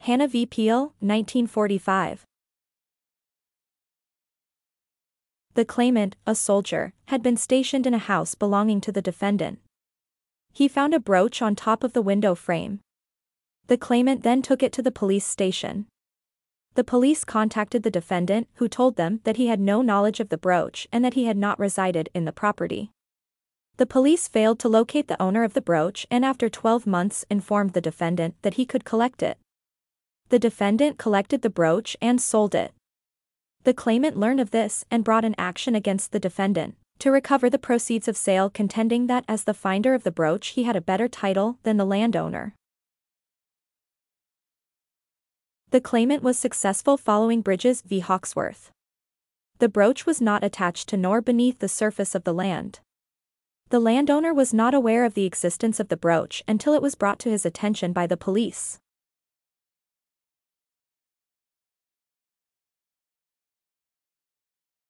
Hannah V. Peel, 1945. The claimant, a soldier, had been stationed in a house belonging to the defendant. He found a brooch on top of the window frame. The claimant then took it to the police station. The police contacted the defendant, who told them that he had no knowledge of the brooch and that he had not resided in the property. The police failed to locate the owner of the brooch and after 12 months informed the defendant that he could collect it. The defendant collected the brooch and sold it. The claimant learned of this and brought an action against the defendant to recover the proceeds of sale contending that as the finder of the brooch he had a better title than the landowner. The claimant was successful following Bridges v. Hawkesworth. The brooch was not attached to nor beneath the surface of the land. The landowner was not aware of the existence of the brooch until it was brought to his attention by the police.